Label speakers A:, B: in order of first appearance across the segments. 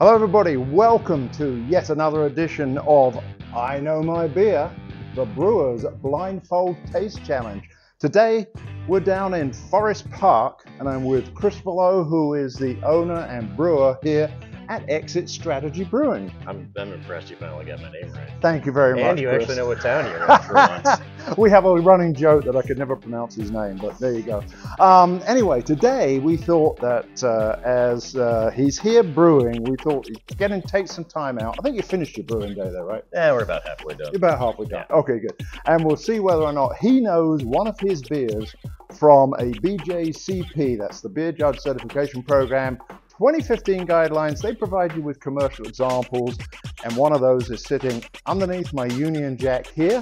A: Hello, everybody. Welcome to yet another edition of I Know My Beer, the Brewers Blindfold Taste Challenge. Today, we're down in Forest Park, and I'm with Chris Valleau, who is the owner and brewer here at Exit Strategy Brewing.
B: I'm, I'm impressed you finally got my name right.
A: Thank you very much.
B: And you
A: Chris.
B: actually know what town you're in for once.
A: we have a running joke that I could never pronounce his name, but there you go. Um, anyway, today we thought that uh, as uh, he's here brewing, we thought he'd get and take some time out. I think you finished your brewing day there, right?
B: Yeah, we're about halfway done.
A: You're about halfway done. Okay, good. And we'll see whether or not he knows one of his beers from a BJCP, that's the Beer Judge Certification Program. 2015 guidelines, they provide you with commercial examples, and one of those is sitting underneath my Union Jack here,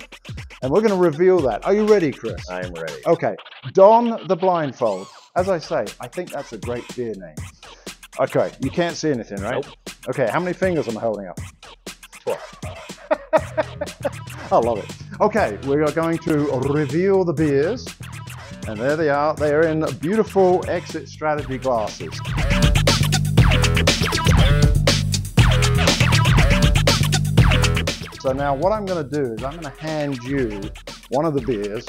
A: and we're going to reveal that. Are you ready, Chris?
B: I am ready.
A: Okay, Don the Blindfold. As I say, I think that's a great beer name. Okay, you can't see anything, right?
B: Nope.
A: Okay, how many fingers am I holding up?
B: Twelve.
A: I love it. Okay, we are going to reveal the beers. And there they are. They are in beautiful exit strategy glasses. So now what I'm going to do is I'm going to hand you one of the beers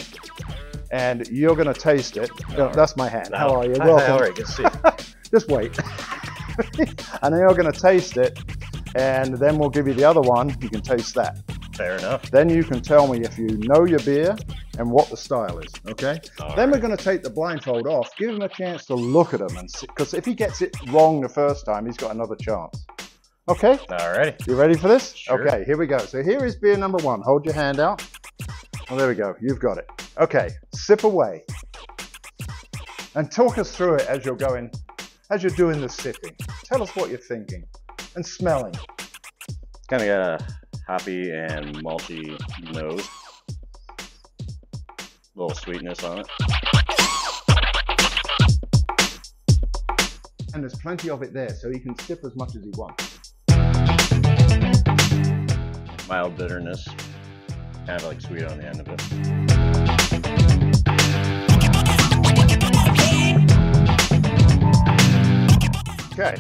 A: and you're going to taste it. That's my hand. How are you?
B: Hi,
A: Welcome.
B: How are you? Good to see you.
A: Just wait. and then you're going to taste it and then we'll give you the other one. You can taste that.
B: Fair enough.
A: Then you can tell me if you know your beer and what the style is, okay?
B: All
A: then we're going to take the blindfold off, give him a chance to look at them, and because if he gets it wrong the first time, he's got another chance. Okay,
B: All righty.
A: you ready for this?
B: Sure.
A: Okay, here we go. So here is beer number one. Hold your hand out. Oh, there we go. You've got it. Okay, sip away, and talk us through it as you're going, as you're doing the sipping. Tell us what you're thinking and smelling.
B: Kind of got a hoppy and malty nose. little sweetness on it.
A: And there's plenty of it there, so he can sip as much as he wants.
B: Mild bitterness. Kind of like sweet on the end of it.
A: Okay,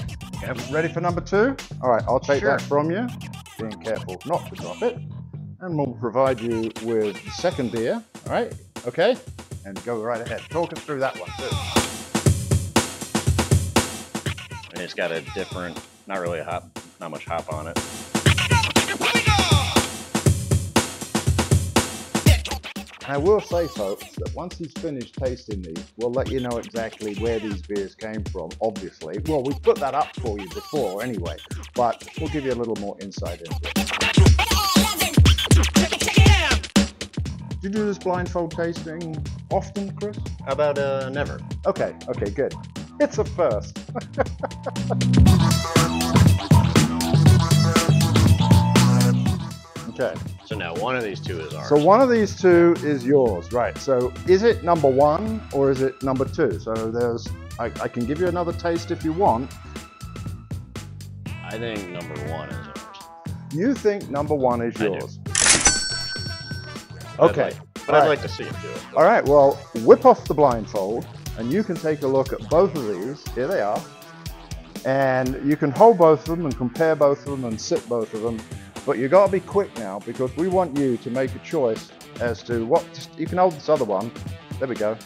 A: ready for number two? All right, I'll take that from you. Being careful not to drop it. And we'll provide you with the second beer. All right, okay? And go right ahead. Talk us through that one too.
B: And it's got a different, not really a hop, not much hop on it.
A: And I will say, folks, that once he's finished tasting these, we'll let you know exactly where these beers came from, obviously. Well, we've put that up for you before anyway, but we'll give you a little more insight into it. Do you do this blindfold tasting often, Chris?
B: How about uh, never?
A: Okay, okay, good. It's a first. okay,
B: So now one of these two is ours.
A: so one of these two is yours, right? So is it number one or is it number two? So there's, I, I can give you another taste if you want.
B: I think number one is ours.
A: You think number one is
B: I do.
A: yours?
B: I'd
A: Okay.
B: like- but
A: All
B: I'd
A: right.
B: like to see him do it.
A: All right, well, whip off the blindfold and you can take a look at both of these. Here they are. And you can hold both of them and compare both of them and sit both of them. But you've got to be quick now because we want you to make a choice as to what. You can hold this other one. There we go.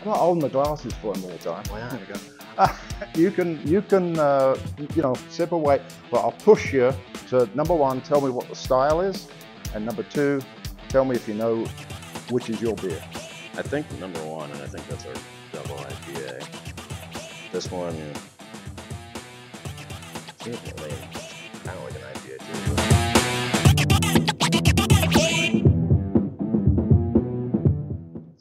A: I'm not holding the glasses for him all the time.
B: Not?
A: There we go. You can, you can, uh, you know, sip away. But I'll push you to number one. Tell me what the style is, and number two, tell me if you know which is your beer.
B: I think number one, and I think that's our double IPA. This one, really kind of like an IPA too.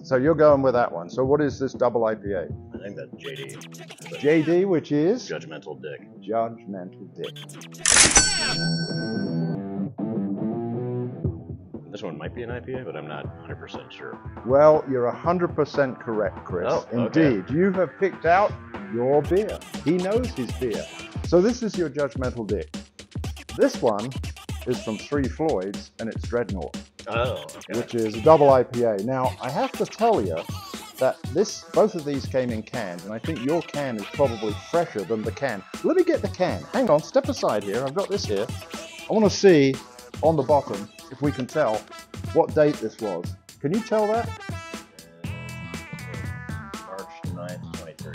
A: So you're going with that one. So what is this double IPA?
B: I think that's JD,
A: JD, which is
B: Judgmental Dick.
A: Judgmental Dick.
B: This one might be an IPA, but I'm not 100% sure.
A: Well, you're 100% correct, Chris.
B: Oh, okay.
A: Indeed. You have picked out your beer. He knows his beer. So this is your Judgmental Dick. This one is from Three Floyds and it's Dreadnaught,
B: Oh, okay.
A: which is a double IPA. Now, I have to tell you that this both of these came in cans, and I think your can is probably fresher than the can. Let me get the can. Hang on, step aside here. I've got this here. I want to see on the bottom if we can tell what date this was. Can you tell that?
B: March 9th, 23.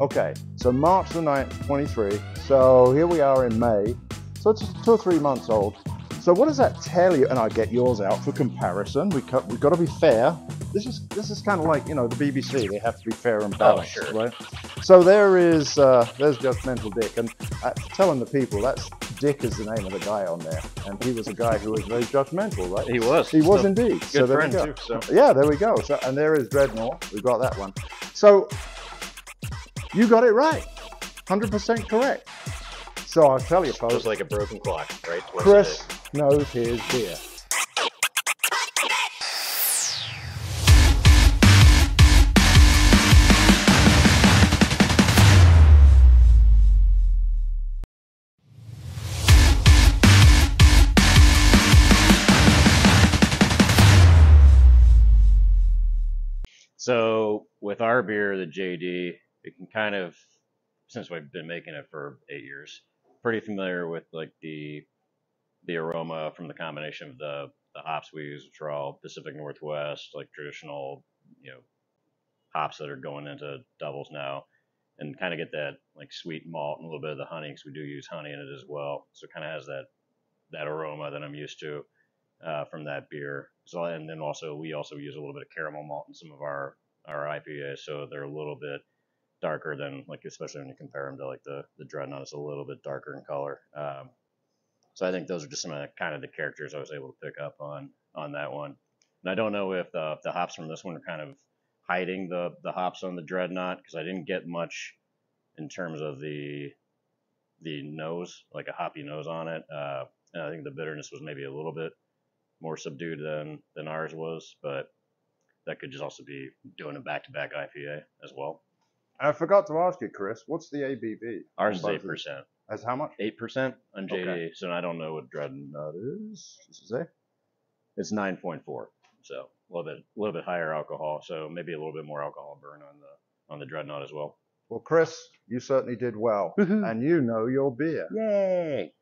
A: Okay, so March the 9th, 23. So here we are in May. So it's two or three months old. So what does that tell you? And I get yours out for comparison. We cut, we've got to be fair. This is this is kind of like you know the BBC. They have to be fair and balanced,
B: sure.
A: right? So there is uh, there's Judgmental Dick, and uh, telling the people that's Dick is the name of the guy on there, and he was a guy who was very judgmental, right?
B: He was.
A: He was
B: So,
A: indeed.
B: Good
A: so there
B: friend,
A: we go.
B: too. So.
A: Yeah, there we go. So, and there is Dreadnaught. We've got that one. So you got it right. 100% correct. So I'll tell you, folks,
B: Just like a broken clock, right? What's
A: Chris knows his beer.
B: So with our beer, the JD, it can kind of, since we've been making it for eight years, pretty familiar with like the the aroma from the combination of the the hops we use, which are all Pacific Northwest, like traditional, you know, hops that are going into doubles now, and kind of get that like sweet malt and a little bit of the honey, because we do use honey in it as well. So it kind of has that that aroma that I'm used to uh, from that beer. So and then also we also use a little bit of caramel malt in some of our our IPAs, so they're a little bit darker than like especially when you compare them to like the the dreadnaught it's a little bit darker in color. Um, so I think those are just some of the kind of the characters I was able to pick up on on that one. And I don't know if the, if the hops from this one are kind of hiding the the hops on the dreadnaught because I didn't get much in terms of the the nose, like a hoppy nose on it. Uh, and I think the bitterness was maybe a little bit more subdued than than ours was, but that could just also be doing a back-to-back IPA as well.
A: I forgot to ask you, Chris, what's the ABV?
B: Ours is eight percent,
A: As how much?
B: eight percent on JD.
A: Okay.
B: So I don't know what dreadnaught is.
A: Does it say?
B: It's nine point four, so a little bit a little bit higher alcohol. So maybe a little bit more alcohol burn on the on the dreadnaught as well.
A: Well, Chris, you certainly did well.
B: Mm-hmm.
A: And you know your beer.
B: Yay!